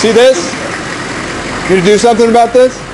See this? Need to do something about this?